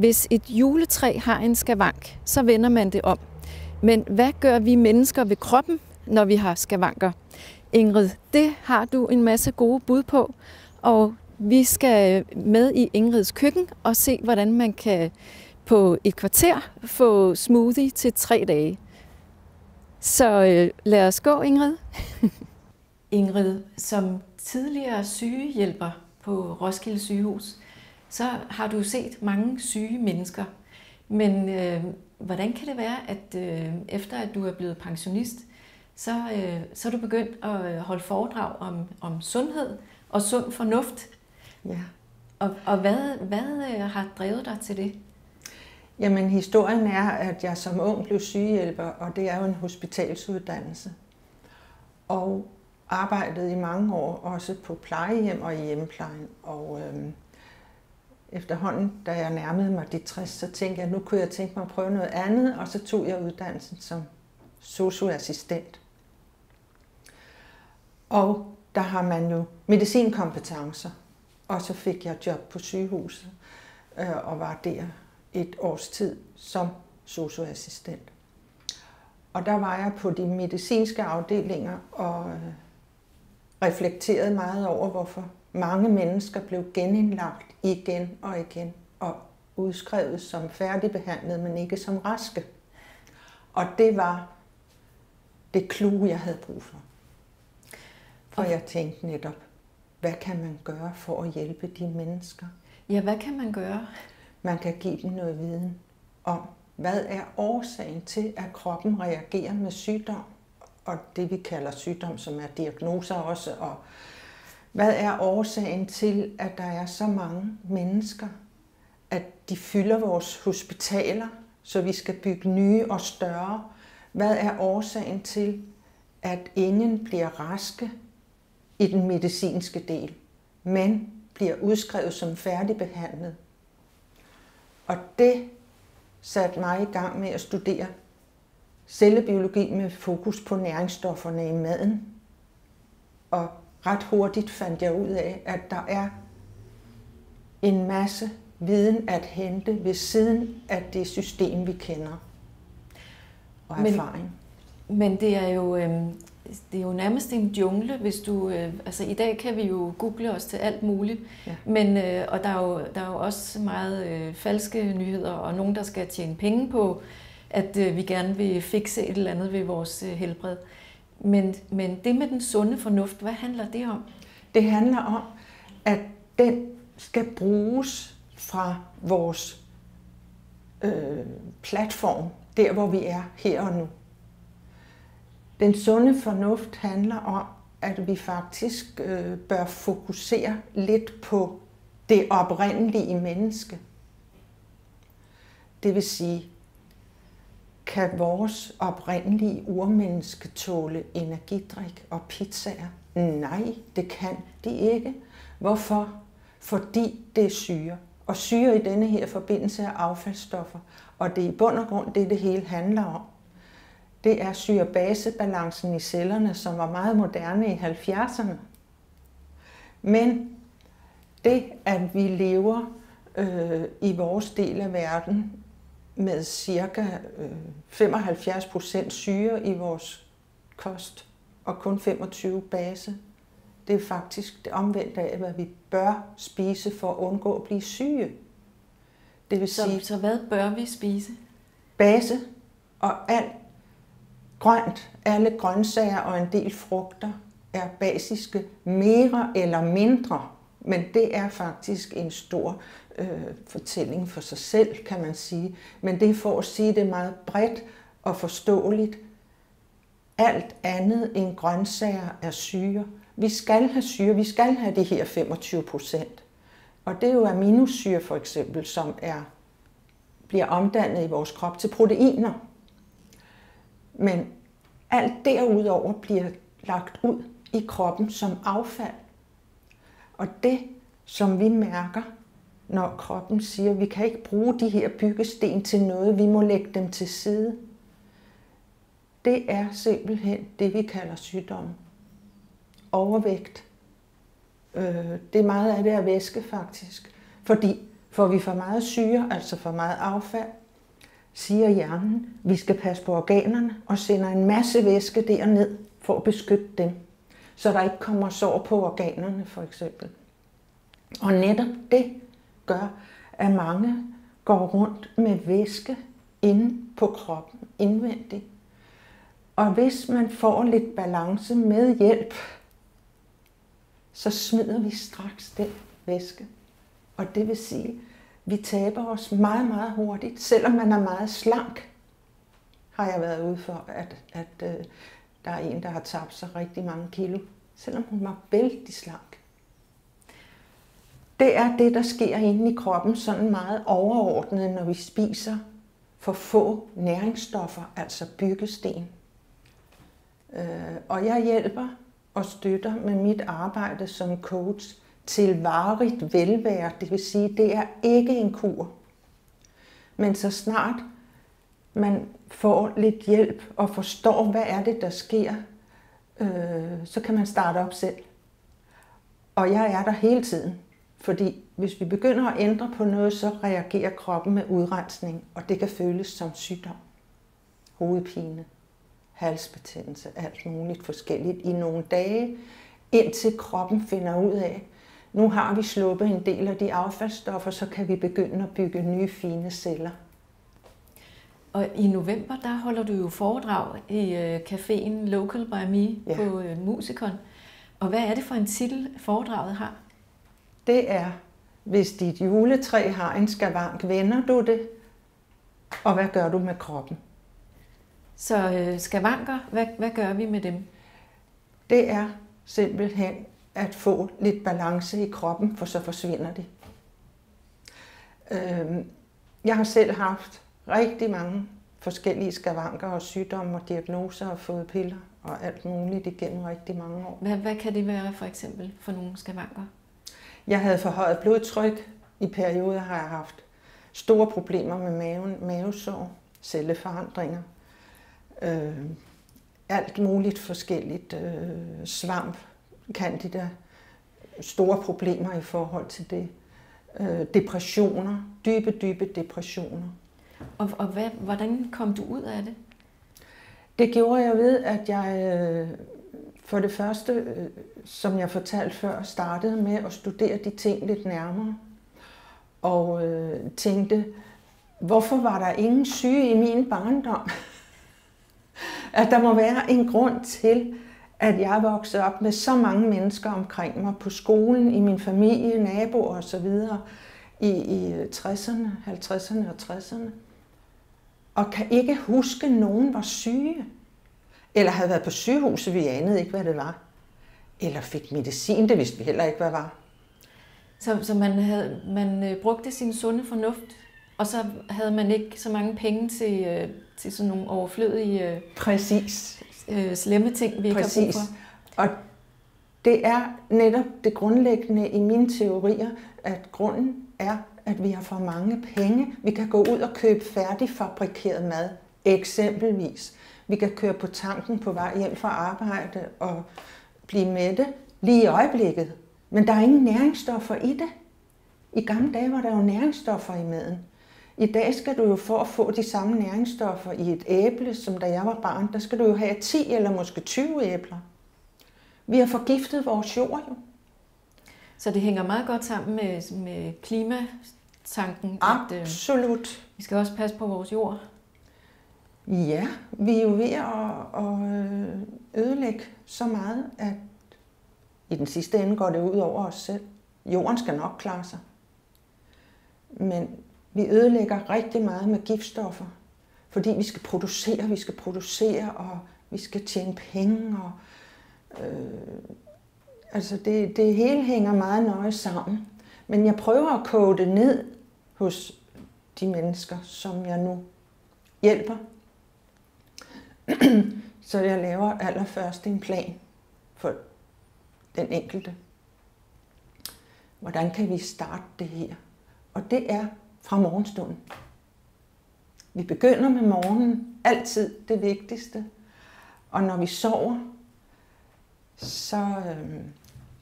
Hvis et juletræ har en skavank, så vender man det om. Men hvad gør vi mennesker ved kroppen, når vi har skavanker? Ingrid, det har du en masse gode bud på, og vi skal med i Ingrids køkken og se, hvordan man kan på et kvarter få smoothie til tre dage. Så øh, lad os gå, Ingrid. Ingrid, som tidligere sygehjælper på Roskilde sygehus, så har du set mange syge mennesker. Men øh, hvordan kan det være, at øh, efter at du er blevet pensionist, så, øh, så er du begyndt at holde foredrag om, om sundhed og sund fornuft? Ja. Og, og hvad, hvad øh, har drevet dig til det? Jamen, historien er, at jeg som ung blev sygehjælper, og det er jo en hospitalsuddannelse. Og arbejdede i mange år også på plejehjem og i hjemmeplejen. Og øhm, efterhånden, da jeg nærmede mig de 60, så tænkte jeg, at nu kunne jeg tænke mig at prøve noget andet, og så tog jeg uddannelsen som socioassistent. Og der har man jo medicinkompetencer, og så fik jeg job på sygehuset øh, og var der et års tid som socioassistent. Og der var jeg på de medicinske afdelinger og øh, reflekterede meget over, hvorfor mange mennesker blev genindlagt igen og igen og udskrevet som færdigbehandlet, men ikke som raske. Og det var det klue, jeg havde brug for. For jeg tænkte netop, hvad kan man gøre for at hjælpe de mennesker? Ja, hvad kan man gøre? Man kan give dem noget viden om, hvad er årsagen til, at kroppen reagerer med sygdom, og det vi kalder sygdom, som er diagnoser også, og hvad er årsagen til, at der er så mange mennesker, at de fylder vores hospitaler, så vi skal bygge nye og større? Hvad er årsagen til, at ingen bliver raske i den medicinske del, men bliver udskrevet som færdigbehandlet? Og det satte mig i gang med at studere cellebiologi med fokus på næringsstofferne i maden. Og ret hurtigt fandt jeg ud af, at der er en masse viden at hente ved siden af det system, vi kender og erfaring. Men, men det er jo øh, det er jo nærmest en jungle, hvis du... Øh, altså i dag kan vi jo google os til alt muligt, ja. men, øh, og der er, jo, der er jo også meget øh, falske nyheder, og nogen, der skal tjene penge på, at øh, vi gerne vil fikse et eller andet ved vores øh, helbred. Men, men det med den sunde fornuft, hvad handler det om? Det handler om, at den skal bruges fra vores øh, platform, der hvor vi er her og nu. Den sunde fornuft handler om, at vi faktisk øh, bør fokusere lidt på det oprindelige menneske. Det vil sige, kan vores oprindelige urmenneske tåle energidrik og pizzaer? Nej, det kan de ikke. Hvorfor? Fordi det er syre. Og syre i denne her forbindelse er affaldsstoffer. Og det er i bund og grund det, det hele handler om det er syrebasebalancen i cellerne, som var meget moderne i 70'erne. Men det, at vi lever øh, i vores del af verden med cirka øh, 75 procent syre i vores kost og kun 25 base, det er faktisk det omvendte af, hvad vi bør spise for at undgå at blive syge. Det vil så, sige, så hvad bør vi spise? Base og alt grønt, alle grøntsager og en del frugter er basiske mere eller mindre, men det er faktisk en stor øh, fortælling for sig selv, kan man sige. Men det er for at sige det meget bredt og forståeligt. Alt andet end grøntsager er syre. Vi skal have syre, vi skal have de her 25 procent. Og det er jo aminosyre for eksempel, som er, bliver omdannet i vores krop til proteiner. Men alt derudover bliver lagt ud i kroppen som affald. Og det, som vi mærker, når kroppen siger, at vi kan ikke bruge de her byggesten til noget, vi må lægge dem til side, det er simpelthen det, vi kalder sygdom. Overvægt. Øh, det er meget af det er væske faktisk. Fordi Får vi for meget syre, altså for meget affald, siger hjernen, vi skal passe på organerne og sender en masse væske derned for at beskytte dem, så der ikke kommer sår på organerne for eksempel. Og netop det gør, at mange går rundt med væske inde på kroppen indvendigt. Og hvis man får lidt balance med hjælp, så smider vi straks den væske. Og det vil sige, at vi taber os meget, meget hurtigt. Selvom man er meget slank, har jeg været ude for, at, at øh, der er en, der har tabt sig rigtig mange kilo. Selvom hun var vældig slank. Det er det, der sker inde i kroppen, sådan meget overordnet, når vi spiser for få næringsstoffer, altså byggesten. Øh, og jeg hjælper og støtter med mit arbejde som coach til varigt velvære. Det vil sige, det er ikke en kur. Men så snart man får lidt hjælp og forstår, hvad er det, der sker, øh, så kan man starte op selv. Og jeg er der hele tiden. Fordi hvis vi begynder at ændre på noget, så reagerer kroppen med udrensning, og det kan føles som sygdom. Hovedpine, halsbetændelse, alt muligt forskelligt i nogle dage, indtil kroppen finder ud af, nu har vi sluppet en del af de affaldsstoffer, så kan vi begynde at bygge nye fine celler. Og i november, der holder du jo foredrag i øh, caféen Local by Me ja. på øh, Musikon. Og hvad er det for en titel, foredraget har? Det er, hvis dit juletræ har en skavank, vender du det, og hvad gør du med kroppen? Så øh, skavanker, hvad, hvad gør vi med dem? Det er simpelthen at få lidt balance i kroppen, for så forsvinder de. Øh, jeg har selv haft rigtig mange forskellige skavanker og sygdomme og diagnoser og fået piller og alt muligt igennem rigtig mange år. Hvad, hvad kan det være for eksempel for nogle skavanker? Jeg havde forhøjet blodtryk. I perioder har jeg haft store problemer med maven, mavesår, celleforandringer, øh, alt muligt forskelligt, øh, svamp, candida, store problemer i forhold til det. Øh, depressioner, dybe, dybe depressioner. Og, og hvad, hvordan kom du ud af det? Det gjorde jeg ved, at jeg øh, for det første, øh, som jeg fortalte før, startede med at studere de ting lidt nærmere. Og øh, tænkte, hvorfor var der ingen syge i min barndom? at der må være en grund til, at jeg voksede op med så mange mennesker omkring mig på skolen, i min familie, naboer osv. i, i øh, 60'erne, 50'erne og 60'erne. Og kan ikke huske, at nogen var syge. Eller havde været på sygehuset, vi anede ikke, hvad det var. Eller fik medicin, det vidste vi heller ikke, hvad var. Så, så man, havde, man øh, brugte sin sunde fornuft, og så havde man ikke så mange penge til, øh, til sådan nogle overflødige øh, Præcis. Øh, slemme ting, vi ikke Præcis. har brug for. Og det er netop det grundlæggende i mine teorier, at grunden er, at vi har for mange penge. Vi kan gå ud og købe færdigfabrikeret mad, eksempelvis. Vi kan køre på tanken på vej hjem fra arbejde og blive mætte lige i øjeblikket. Men der er ingen næringsstoffer i det. I gamle dage var der jo næringsstoffer i maden. I dag skal du jo for at få de samme næringsstoffer i et æble, som da jeg var barn, der skal du jo have 10 eller måske 20 æbler. Vi har forgiftet vores jord jo. Så det hænger meget godt sammen med, med klimatanken. Absolut. At, øh, vi skal også passe på vores jord. Ja, vi er jo ved at, at øh, ødelægge så meget, at i den sidste ende går det ud over os selv. Jorden skal nok klare sig. Men vi ødelægger rigtig meget med giftstoffer, fordi vi skal producere, vi skal producere, og vi skal tjene penge. Og, øh, altså det, det hele hænger meget nøje sammen. Men jeg prøver at koge det ned hos de mennesker, som jeg nu hjælper så jeg laver allerførst en plan for den enkelte. Hvordan kan vi starte det her? Og det er fra morgenstunden. Vi begynder med morgenen, altid det vigtigste. Og når vi sover, så øh,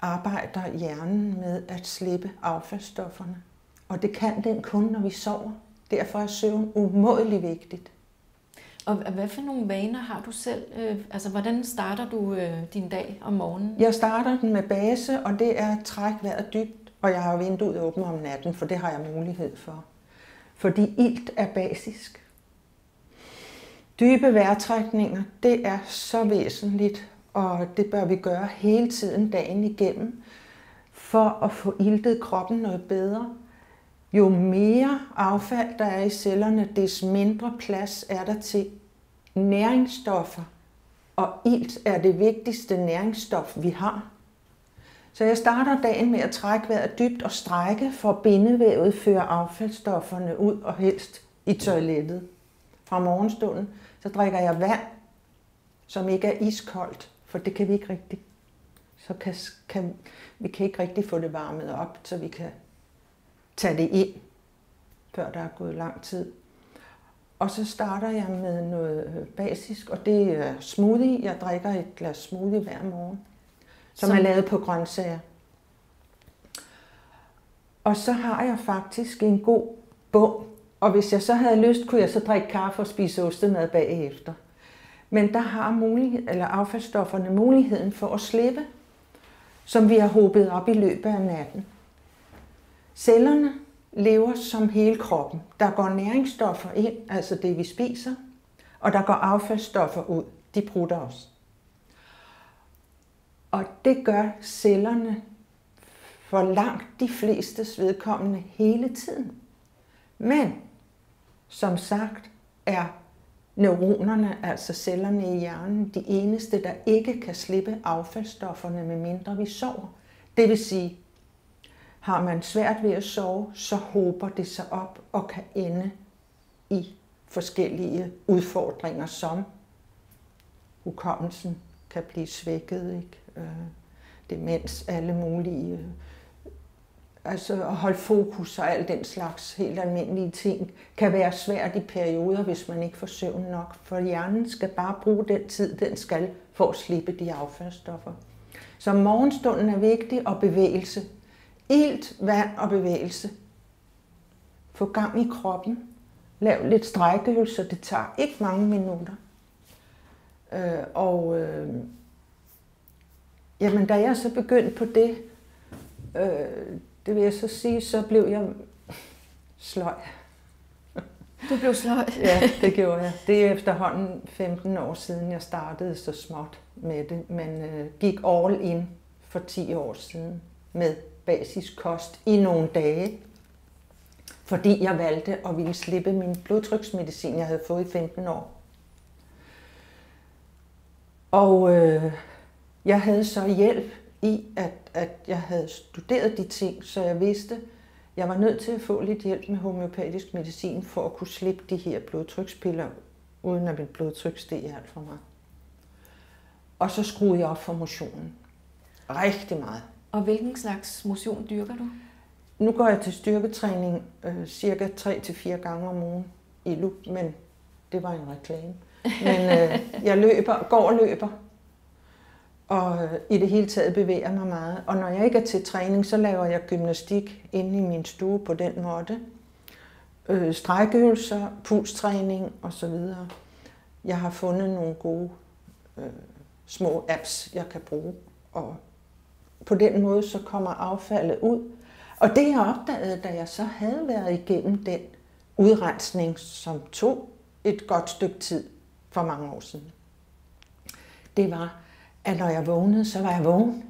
arbejder hjernen med at slippe affaldsstofferne. Og det kan den kun, når vi sover. Derfor er søvn umådelig vigtigt. Og hvad for nogle vaner har du selv? Øh, altså, hvordan starter du øh, din dag om morgenen? Jeg starter den med base, og det er træk vejret dybt. Og jeg har vinduet åbent om natten, for det har jeg mulighed for. Fordi ilt er basisk. Dybe vejrtrækninger, det er så væsentligt, og det bør vi gøre hele tiden dagen igennem, for at få iltet kroppen noget bedre. Jo mere affald der er i cellerne, des mindre plads er der til næringsstoffer. Og ilt er det vigtigste næringsstof, vi har. Så jeg starter dagen med at trække vejret dybt og strække, for bindevævet fører affaldsstofferne ud og helst i toilettet. Fra morgenstunden så drikker jeg vand, som ikke er iskoldt, for det kan vi ikke rigtig. Så kan, kan, vi kan ikke rigtig få det varmet op, så vi kan tage det ind, før der er gået lang tid. Og så starter jeg med noget øh, basisk, og det er smoothie. Jeg drikker et glas smoothie hver morgen, som, som er lavet på grøntsager. Og så har jeg faktisk en god bog, og hvis jeg så havde lyst, kunne jeg så drikke kaffe og spise ostemad bagefter. Men der har mulighed, eller affaldsstofferne muligheden for at slippe, som vi har håbet op i løbet af natten. Cellerne lever som hele kroppen. Der går næringsstoffer ind, altså det vi spiser, og der går affaldsstoffer ud. De brutter os. Og det gør cellerne for langt de fleste vedkommende hele tiden. Men som sagt er neuronerne, altså cellerne i hjernen, de eneste, der ikke kan slippe affaldsstofferne, medmindre vi sover. Det vil sige, har man svært ved at sove, så håber det sig op og kan ende i forskellige udfordringer, som hukommelsen kan blive svækket, ikke? Øh, demens, alle mulige øh, altså at holde fokus og al den slags helt almindelige ting, kan være svært i perioder, hvis man ikke får søvn nok. For hjernen skal bare bruge den tid, den skal, for at slippe de affaldsstoffer. Så morgenstunden er vigtig, og bevægelse. Ilt, vand og bevægelse. Få gang i kroppen. Lav lidt strækkeøvelser, det tager ikke mange minutter. Øh, og øh, jamen, da jeg så begyndte på det, øh, det vil jeg så sige, så blev jeg sløj. Du blev sløj? ja, det gjorde jeg. Det er efterhånden 15 år siden, jeg startede så småt med det, men øh, gik all in for 10 år siden med basiskost i nogle dage, fordi jeg valgte at ville slippe min blodtryksmedicin, jeg havde fået i 15 år. Og øh, jeg havde så hjælp i, at, at jeg havde studeret de ting, så jeg vidste, jeg var nødt til at få lidt hjælp med homeopatisk medicin for at kunne slippe de her blodtrykspiller, uden at mit blodtryk steg alt for meget. Og så skruede jeg op for motionen. Rigtig meget. Og hvilken slags motion dyrker du? Nu går jeg til styrketræning øh, cirka 3-4 gange om ugen i lup, men det var en reklame. Men øh, jeg løber, går og løber og øh, i det hele taget bevæger mig meget. Og når jeg ikke er til træning, så laver jeg gymnastik inde i min stue på den måde. Øh, strækøvelser, pulstræning osv. Jeg har fundet nogle gode øh, små apps, jeg kan bruge. Og på den måde så kommer affaldet ud. Og det jeg opdagede, da jeg så havde været igennem den udrensning, som tog et godt stykke tid for mange år siden, det var, at når jeg vågnede, så var jeg vågen.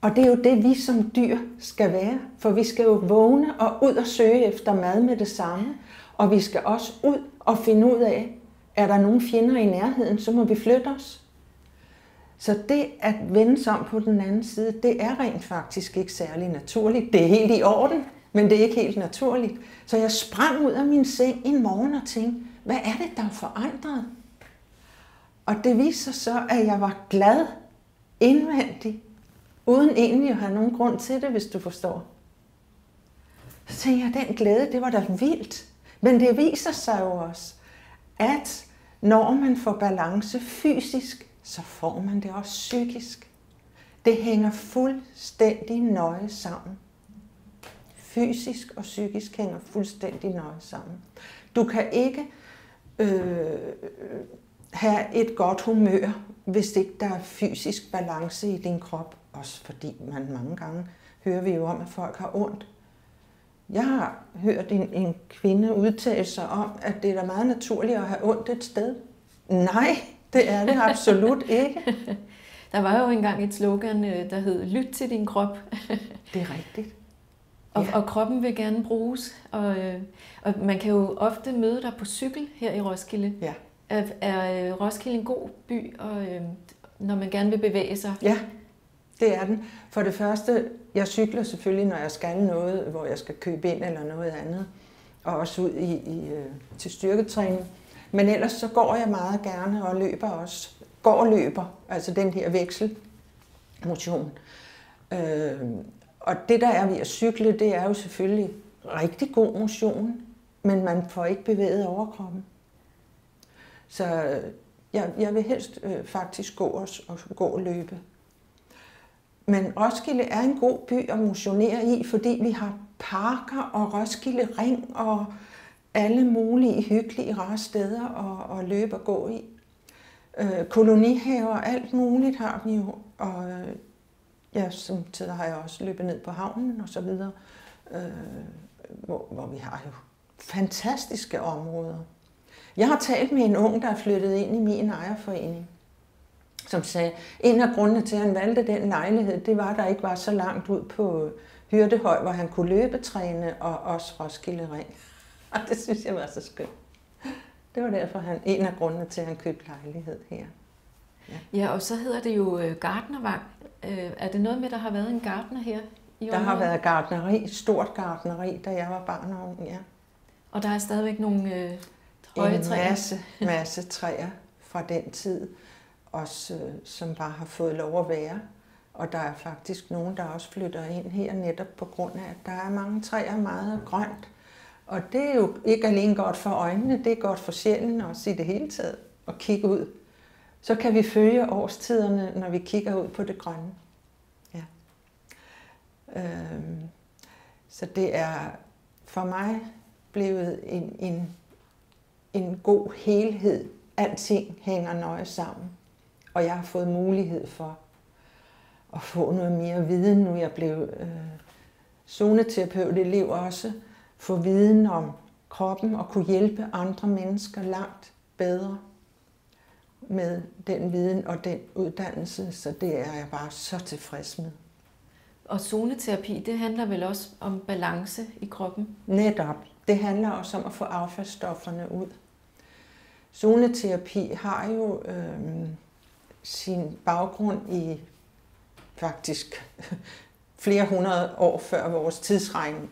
Og det er jo det, vi som dyr skal være. For vi skal jo vågne og ud og søge efter mad med det samme. Og vi skal også ud og finde ud af, er der nogen fjender i nærheden, så må vi flytte os. Så det at vende sig om på den anden side, det er rent faktisk ikke særlig naturligt. Det er helt i orden, men det er ikke helt naturligt. Så jeg sprang ud af min seng en morgen og tænkte, hvad er det, der er forandret? Og det viste sig så, at jeg var glad indvendigt, uden egentlig at have nogen grund til det, hvis du forstår. Så tænkte jeg, den glæde, det var da vildt. Men det viser sig jo også, at når man får balance fysisk, så får man det også psykisk. Det hænger fuldstændig nøje sammen. fysisk og psykisk hænger fuldstændig nøje sammen. Du kan ikke øh, have et godt humør, hvis ikke der er fysisk balance i din krop. Også fordi man mange gange hører vi jo om, at folk har ondt. Jeg har hørt en, en kvinde udtale sig om, at det er da meget naturligt at have ondt et sted. Nej, det er det absolut ikke. Der var jo engang et slogan, øh, der hed Lyt til din krop. det er rigtigt. Og, ja. og kroppen vil gerne bruges. Og, øh, og man kan jo ofte møde dig på cykel her i Roskilde. Ja. Er, er øh, Roskilde en god by, og, når man gerne vil bevæge sig? Ja, det er den. For det første, jeg cykler selvfølgelig, når jeg skal noget, hvor jeg skal købe ind eller noget andet. Og også ud i, i, til styrketræning. Men ellers så går jeg meget gerne og løber også. Går og løber, altså den her vekselmotion. Øh, og det der er ved at cykle, det er jo selvfølgelig rigtig god motion, men man får ikke bevæget overkroppen. Så øh, jeg, jeg vil helst øh, faktisk gå og, og gå og løbe. Men Roskilde er en god by at motionere i, fordi vi har parker og Roskilde Ring og alle mulige hyggelige, rare steder at, at løbe og gå i. Øh, kolonihaver, alt muligt har vi jo. Og øh, ja, som tider har jeg også løbet ned på havnen og så videre, øh, hvor, hvor vi har jo fantastiske områder. Jeg har talt med en ung, der er flyttet ind i min ejerforening, som sagde, en af grundene til, at han valgte den lejlighed, det var, at der ikke var så langt ud på Hyrdehøj, hvor han kunne løbetræne og også Roskilde Ring. Og det synes jeg var så skønt. Det var derfor han, en af grundene til, at han købte lejlighed her. Ja, ja og så hedder det jo øh, Gardnervang. Øh, er det noget med, at der har været en gardner her? I der har været gardneri, stort gardneri, da jeg var barn og ung, ja. Og der er stadigvæk nogle øh, høje en træer? En masse, masse træer fra den tid, også, øh, som bare har fået lov at være. Og der er faktisk nogen, der også flytter ind her netop på grund af, at der er mange træer meget grønt. Og det er jo ikke alene godt for øjnene, det er godt for sjælen og i det hele taget at kigge ud. Så kan vi følge årstiderne, når vi kigger ud på det grønne. Ja. Øhm, så det er for mig blevet en, en, en god helhed. Alting hænger nøje sammen. Og jeg har fået mulighed for at få noget mere viden, nu jeg blev øh, zoneterapeut elev også få viden om kroppen og kunne hjælpe andre mennesker langt bedre med den viden og den uddannelse, så det er jeg bare så tilfreds med. Og zoneterapi, det handler vel også om balance i kroppen? Netop. Det handler også om at få affaldsstofferne ud. Zoneterapi har jo øh, sin baggrund i faktisk flere hundrede år før vores tidsregning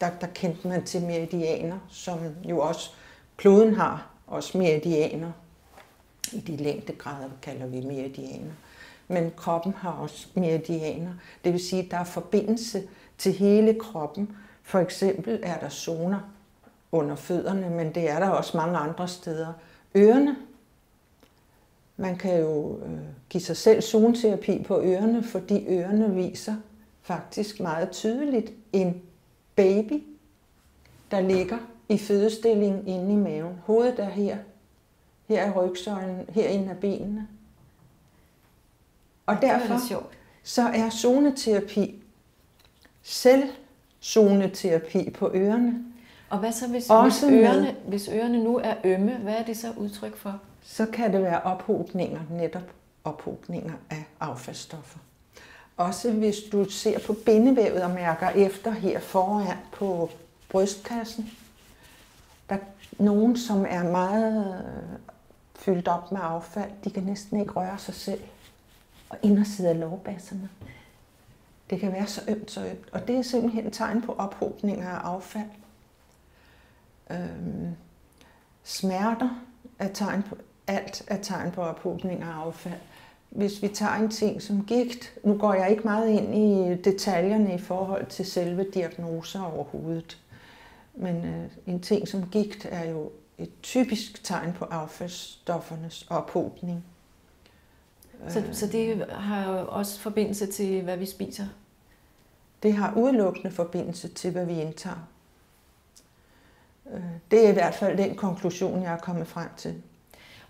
der, der kendte man til meridianer, som jo også kloden har, også meridianer. I de længdegrader kalder vi meridianer. Men kroppen har også meridianer. Det vil sige, at der er forbindelse til hele kroppen. For eksempel er der zoner under fødderne, men det er der også mange andre steder. Ørerne. Man kan jo øh, give sig selv zoneterapi på ørerne, fordi ørerne viser faktisk meget tydeligt en baby, der ligger i fødestilling inde i maven. Hovedet er her. Her er rygsøjlen, herinde er benene. Og derfor så er zoneterapi selv zoneterapi på ørerne. Og hvad så, hvis, hvis, ørerne, hvis ørerne nu er ømme, hvad er det så udtryk for? Så kan det være ophobninger, netop ophobninger af affaldsstoffer. Også hvis du ser på bindevævet og mærker efter her foran på brystkassen. Der er nogen, som er meget øh, fyldt op med affald. De kan næsten ikke røre sig selv. Og inderside af lovbasserne. Det kan være så ømt, så ømt. Og det er simpelthen et tegn på ophobning af affald. Øhm, smerter er tegn på, alt er tegn på ophobning af affald hvis vi tager en ting som gigt, nu går jeg ikke meget ind i detaljerne i forhold til selve diagnoser overhovedet, men øh, en ting som gigt er jo et typisk tegn på affaldsstoffernes ophobning. Så, så det har også forbindelse til, hvad vi spiser? Det har udelukkende forbindelse til, hvad vi indtager. Øh, det er i hvert fald den konklusion, jeg er kommet frem til.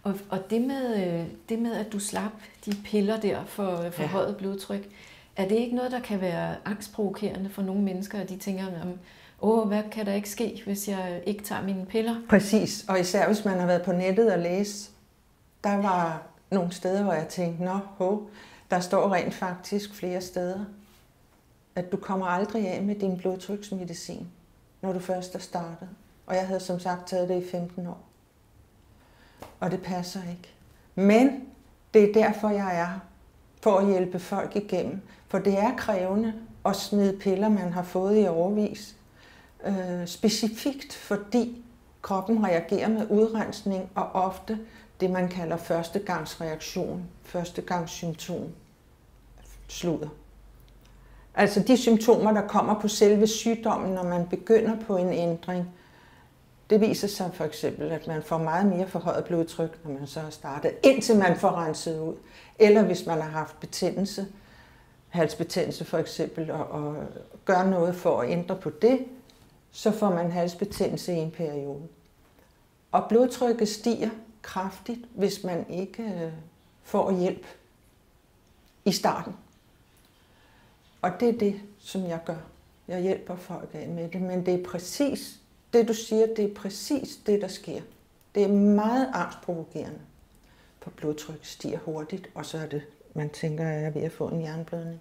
Og, og det, med, øh, det med, at du slap de piller der for forhøjet ja. blodtryk, er det ikke noget, der kan være angstprovokerende for nogle mennesker, at de tænker, om, åh, hvad kan der ikke ske, hvis jeg ikke tager mine piller? Præcis, og især hvis man har været på nettet og læst. Der var nogle steder, hvor jeg tænkte, nå, ho, der står rent faktisk flere steder, at du kommer aldrig af med din blodtryksmedicin, når du først er startet. Og jeg havde som sagt taget det i 15 år. Og det passer ikke. Men det er derfor, jeg er her. For at hjælpe folk igennem. For det er krævende at smide piller, man har fået i overvis. Øh, specifikt fordi kroppen reagerer med udrensning og ofte det, man kalder førstegangsreaktion, førstegangssymptom, sludder. Altså de symptomer, der kommer på selve sygdommen, når man begynder på en ændring, det viser sig for eksempel, at man får meget mere forhøjet blodtryk, når man så har startet, indtil man får renset ud. Eller hvis man har haft betændelse, halsbetændelse for eksempel, og, og gør noget for at ændre på det, så får man halsbetændelse i en periode. Og blodtrykket stiger kraftigt, hvis man ikke øh, får hjælp i starten. Og det er det, som jeg gør. Jeg hjælper folk af med det, men det er præcis det, du siger, det er præcis det, der sker. Det er meget angstprovokerende, for blodtryk stiger hurtigt, og så er det, man tænker, at jeg er ved at få en jernblødning.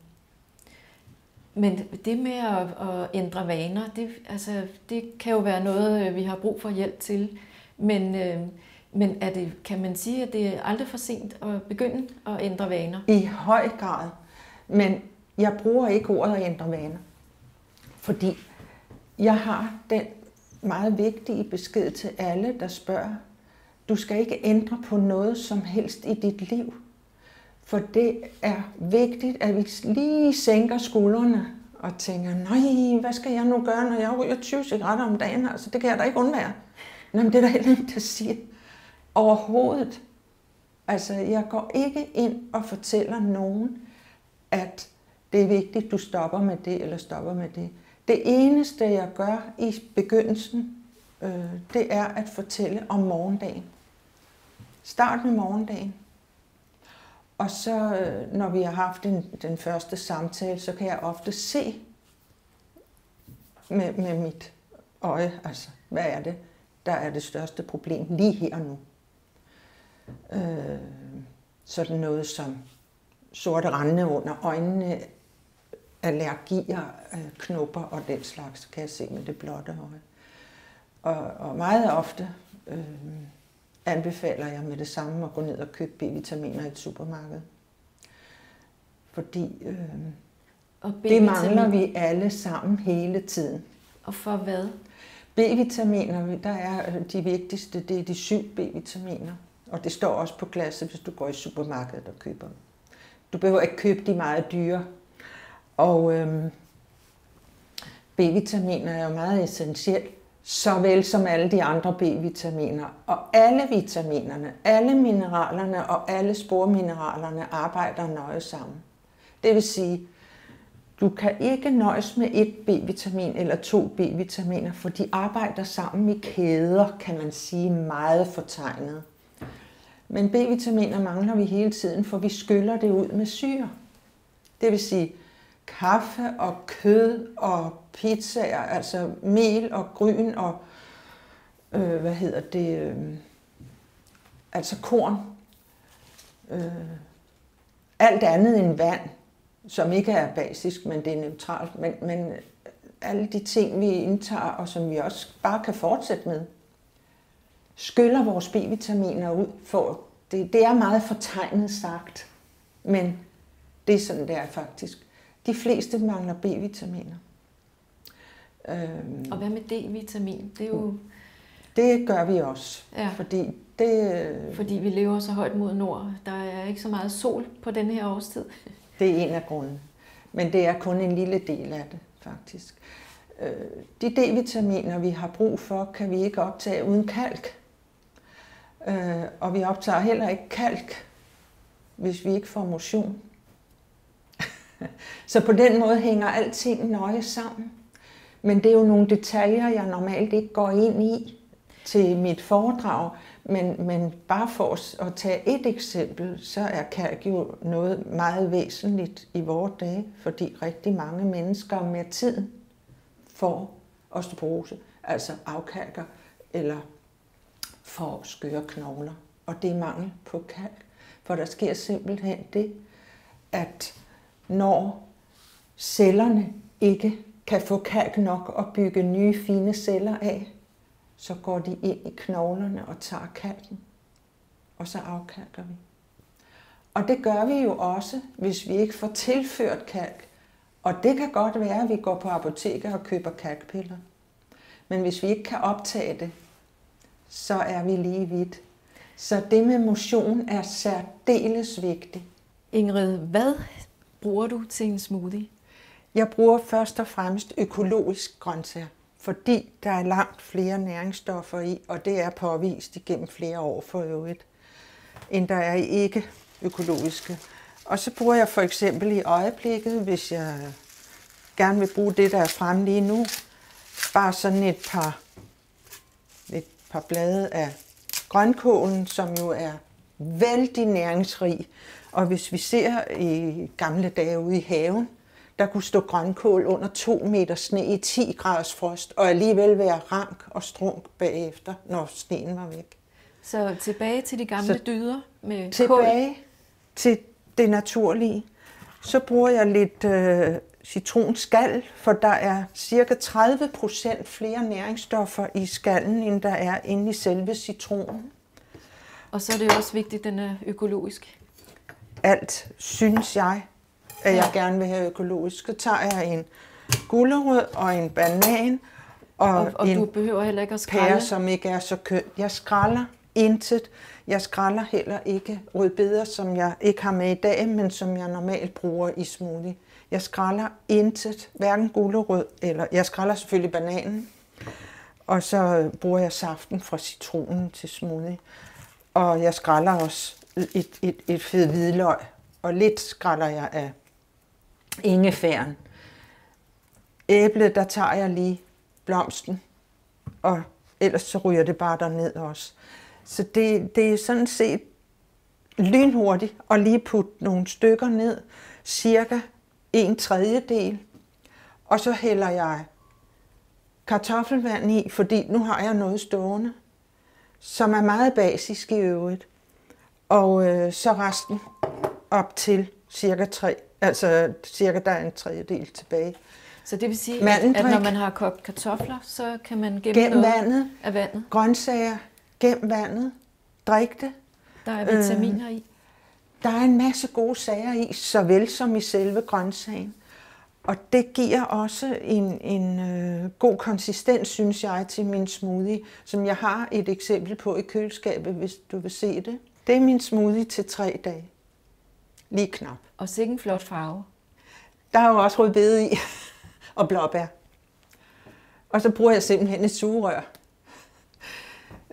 Men det med at, at ændre vaner, det, altså, det kan jo være noget, øh, vi har brug for hjælp til. Men, øh, men er det, kan man sige, at det er aldrig for sent at begynde at ændre vaner? I høj grad. Men jeg bruger ikke ordet at ændre vaner. Fordi jeg har den meget vigtige besked til alle, der spørger. Du skal ikke ændre på noget som helst i dit liv. For det er vigtigt, at vi lige sænker skuldrene og tænker, nej, hvad skal jeg nu gøre, når jeg ryger 20 cigaretter om dagen? Altså, det kan jeg da ikke undvære. Nå, men det er der heller ikke, der siger. Overhovedet. Altså, jeg går ikke ind og fortæller nogen, at det er vigtigt, du stopper med det eller stopper med det. Det eneste, jeg gør i begyndelsen, øh, det er at fortælle om morgendagen. Start med morgendagen. Og så, øh, når vi har haft den, den første samtale, så kan jeg ofte se med, med mit øje, altså, hvad er det, der er det største problem lige her og nu. Øh, sådan noget som sorte rande under øjnene, allergier, øh, knopper og den slags, kan jeg se med det blotte øje. Og, og meget ofte øh, anbefaler jeg med det samme at gå ned og købe B-vitaminer i et supermarked. Fordi øh, og det mangler vi alle sammen hele tiden. Og for hvad? B-vitaminer, der er øh, de vigtigste, det er de syv B-vitaminer. Og det står også på glasset, hvis du går i supermarkedet og køber dem. Du behøver ikke købe de meget dyre og øhm, B-vitaminer er jo meget essentielt, såvel som alle de andre B-vitaminer. Og alle vitaminerne, alle mineralerne og alle spormineralerne arbejder nøje sammen. Det vil sige, du kan ikke nøjes med et B-vitamin eller to B-vitaminer, for de arbejder sammen i kæder, kan man sige, meget fortegnet. Men B-vitaminer mangler vi hele tiden, for vi skyller det ud med syre. Det vil sige, kaffe og kød og pizzaer, altså mel og gryn og, øh, hvad hedder det, øh, altså korn. Øh, alt andet end vand, som ikke er basisk, men det er neutralt. Men, men alle de ting, vi indtager, og som vi også bare kan fortsætte med, skyller vores B-vitaminer ud. For det, det er meget fortegnet sagt, men det er sådan, det er faktisk. De fleste mangler B-vitaminer. Øhm, og hvad med D-vitamin? Det er jo... Det gør vi også, ja. fordi det... Fordi vi lever så højt mod nord. Der er ikke så meget sol på den her årstid. Det er en af grunden. Men det er kun en lille del af det, faktisk. Øh, de D-vitaminer, vi har brug for, kan vi ikke optage uden kalk. Øh, og vi optager heller ikke kalk, hvis vi ikke får motion. Så på den måde hænger alting nøje sammen. Men det er jo nogle detaljer, jeg normalt ikke går ind i til mit foredrag. Men, men bare for at tage et eksempel, så er kalk jo noget meget væsentligt i vores dage, fordi rigtig mange mennesker med tid får osteoporose, altså afkalker eller får skøre knogler. Og det er mangel på kalk. For der sker simpelthen det, at når cellerne ikke kan få kalk nok og bygge nye fine celler af, så går de ind i knoglerne og tager kalken, og så afkalker vi. Og det gør vi jo også, hvis vi ikke får tilført kalk. Og det kan godt være, at vi går på apoteket og køber kalkpiller. Men hvis vi ikke kan optage det, så er vi lige vidt. Så det med motion er særdeles vigtigt. Ingrid, hvad bruger du til en smoothie? Jeg bruger først og fremmest økologisk grøntsager, fordi der er langt flere næringsstoffer i, og det er påvist igennem flere år for øvrigt, end der er i ikke økologiske. Og så bruger jeg for eksempel i øjeblikket, hvis jeg gerne vil bruge det, der er fremme lige nu, bare sådan et par, et par blade af grønkålen, som jo er vældig næringsrig. Og hvis vi ser i gamle dage ude i haven, der kunne stå grønkål under to meter sne i 10 graders frost, og alligevel være rank og strunk bagefter, når sneen var væk. Så tilbage til de gamle Så dyder med tilbage kål. til det naturlige. Så bruger jeg lidt øh, citronskal, for der er cirka 30 procent flere næringsstoffer i skallen, end der er inde i selve citronen. Og så er det også vigtigt, at den er økologisk. Alt synes jeg, at jeg gerne vil have økologisk. Så tager jeg en gulerod og en banan og, og, og en du behøver heller ikke at skrælle. pære, som ikke er så køn. Jeg skræller intet. Jeg skræller heller ikke rødbeder, som jeg ikke har med i dag, men som jeg normalt bruger i smoothie. Jeg skræller intet, hverken gulerod eller... Jeg skræller selvfølgelig bananen, og så bruger jeg saften fra citronen til smoothie. Og jeg skræller også et, et, et fed hvidløg, og lidt skræller jeg af ingefæren. Æblet, der tager jeg lige blomsten, og ellers så ryger det bare derned også. Så det, det er sådan set lynhurtigt at lige putte nogle stykker ned, cirka en tredjedel, og så hælder jeg kartoffelvand i, fordi nu har jeg noget stående, som er meget basisk i øvrigt. Og øh, så resten op til cirka 3, altså cirka der er en tredjedel tilbage. Så det vil sige, at, at når man har kogt kartofler, så kan man gemme Gem noget vandet, af vandet? Grøntsager, gem vandet, drik det. Der er vitaminer øh, i? Der er en masse gode sager i, såvel som i selve grøntsagen. Og det giver også en, en øh, god konsistens, synes jeg, til min smoothie, som jeg har et eksempel på i køleskabet, hvis du vil se det. Det er min smoothie til tre dage. Lige knap. Og sikke en flot farve. Der er jo også rødbede i, og blåbær. Og så bruger jeg simpelthen et sugerør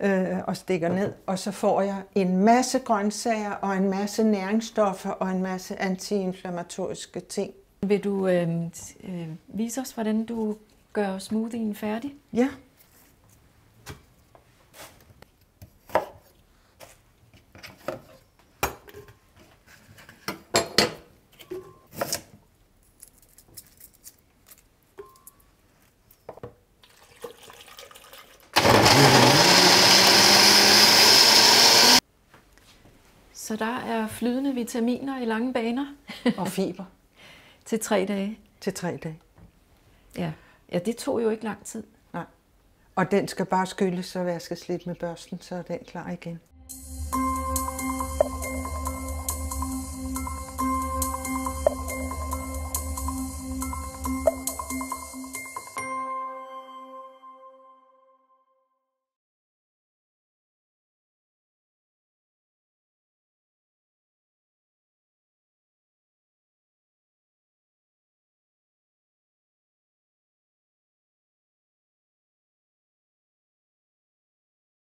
øh, og stikker ned, og så får jeg en masse grøntsager og en masse næringsstoffer og en masse antiinflammatoriske ting. Vil du øh, øh, vise os, hvordan du gør smoothien færdig? Ja. Så der er flydende vitaminer i lange baner. Og fiber. til tre dage. Til tre dage. Ja. ja, det tog jo ikke lang tid. Nej. Og den skal bare skylles og vaskes lidt med børsten, så er den klar igen.